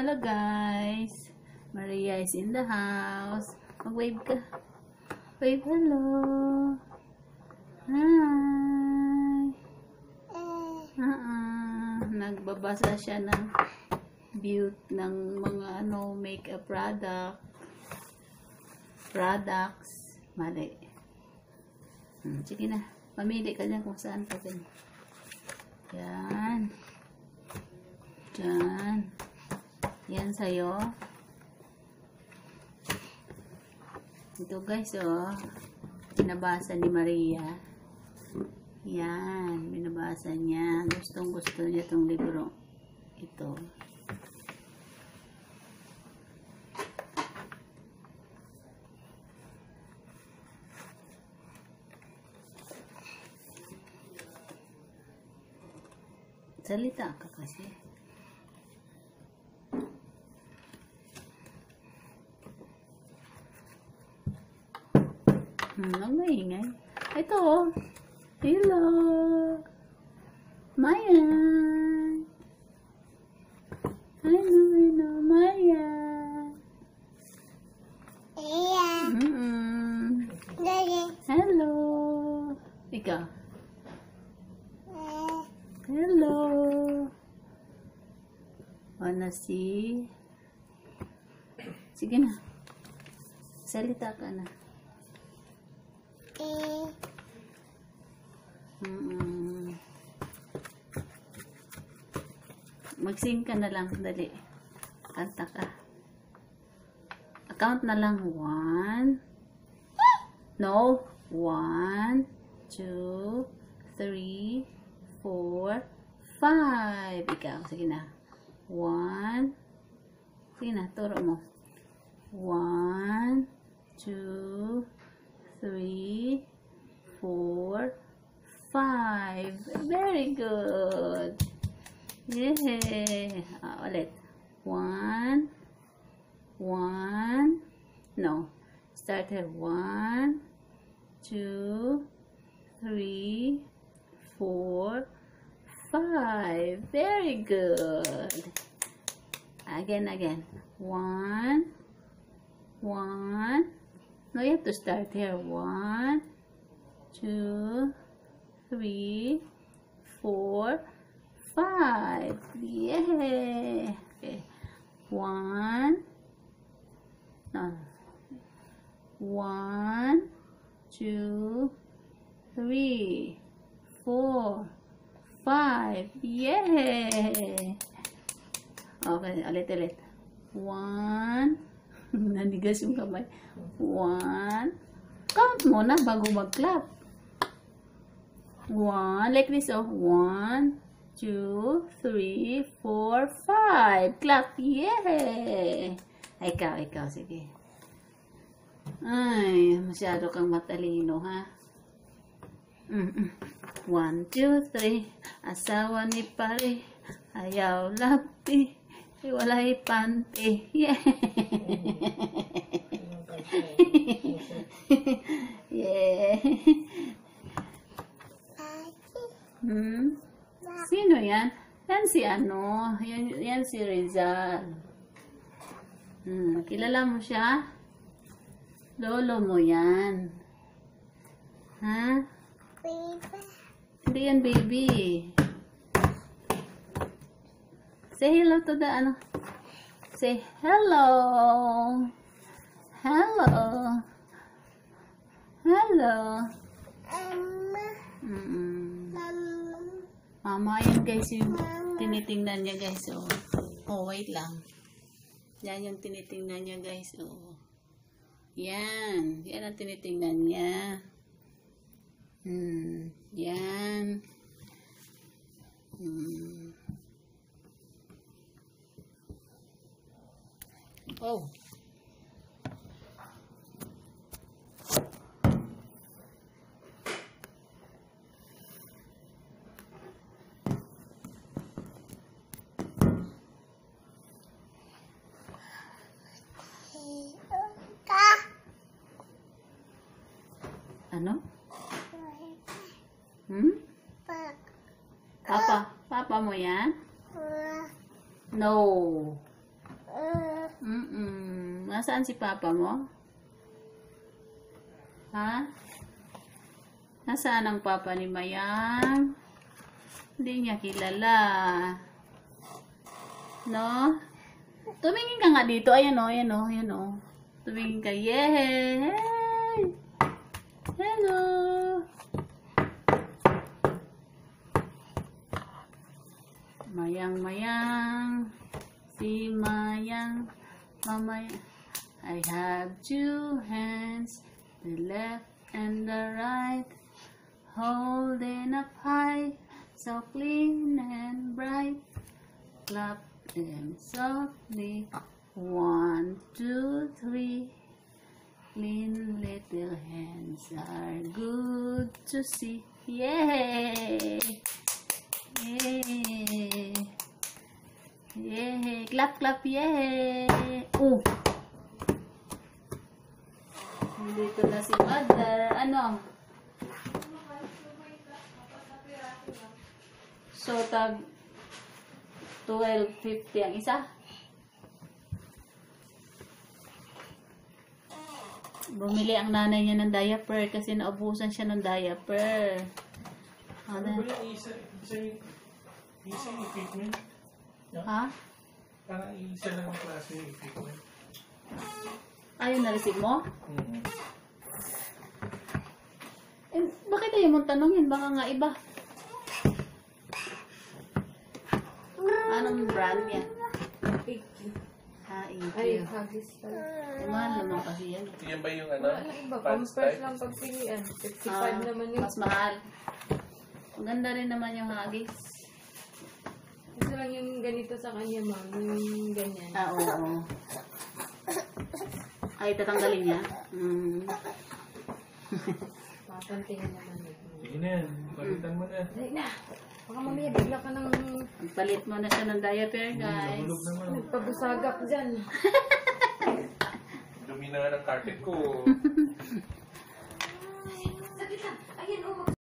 Hello guys. Maria is in the house. Mag-wave ka. Wave hello. Hi. Ah, nagbabasa siya ng beauty ng mga ano makeup product products. Mali. Hmm, sige na. Pamili ka dyan kung saan ka dyan. Yan. Diyan. Yan sa'yo. Ito guys, oh. Binabasa ni Maria. Yan. Binabasa niya. Gustong gusto niya itong libro. Ito. Salita ka kasi. Hmm, ang maingay. Ito, oh. Hello. Mayan. Hello, hello, Mayan. Mm-mm. Hello. Ikaw. Hello. Wanna see? Sige na. Salita ka na. Mm-mm. Mag-sing ka na lang. Dali. Kanta ka. Account na lang. One. No. One, two, three, four, five. Ikaw. Sige na. One. Sige na. Turo mo. One, two, three, four, five. Very good. Yeah. Ah, ulit. One, one. No. Start here. One, two, three, four, five. Very good. Again, again. One, one. No, you have to start here. One, two, three, four, five. Yeah. Okay. One. No. One, two, three, four, five. Yeah. Okay, ulit ulit. One. Nanigas yung kamay. One. Count mo na bago mag-clap. One. Like this, oh. One, two, three, four, five. Clap. Yeah. Ikaw, ikaw. Sige. Ay, masyado kang matalino, ha? Mm -mm. One, two, three. Asawa ni pare. Ayaw lapi. Walay pante. Yeah. yeah. Hmm? Sino yan? Yan si ano? Yan, yan si Rizal. Hmm, kilala mo siya? Lolo mo yan. Ha? Hindi yan, baby. Say hello to the ano. Say hello. Hello. Hello. Mm-mm. Mama, yan guys yung tinitingnan niya guys. Oh, oh wait lang. Yan yung tinitingnan niya guys. Oh. Yan. Yan ang tinitingnan niya. Hmm. Yan. Hmm. Oh. Ano? Hmm? Papa. Papa mo yan? No. Nasaan si papa mo? Ha? Nasaan ang papa ni Mayang? Hindi niya kilala. No? Tumingin ka nga dito. Ayan o, ayan o, ayan o. Tumingin ka. Yay! Mamaya. I have two hands. The left and the right. Holding up high. So clean and bright. Clap them softly. One, two, three. Clean little hands are good to see. Yay! Yay! Yay! Clap, clap, yay! Oh! Dito na si mother. Ano? So, tag 12.50 ang isa. Bumili ang nanay niya ng diaper kasi naubusan siya ng diaper. Ano Ano? ba yung isa, isa, yung- isa yung equipment? Ha? Parang isa lang ang klase yung equipment. Ayun na-receive mo? Mm-hmm. Eh, bakit ayaw mong tanongin? Baka nga iba. Anong brand yan? Ha, Ay, Inky. hagis pala. Mahal naman kasi yan. Yan ba yung ano? Wala iba. Pants Pampers type? lang pagpilian. 55 Ah, naman yung... Mas mahal. Maganda rin naman yung hagis lang yung ganito sa kanya, ma'am. Yung ganyan. Ah, oo. oo. Ay, tatanggalin niya? Mm. Papantingin naman ito. Sige na yan. Palitan mo na. Dali na. Baka mamaya bigla ka ng... Palit mo na siya ng diaper, hmm, guys. Nahulog naman. Nagpabusagap dyan. Dumi na nga ng carpet ko. Ay, sakit na. Ayan, oh.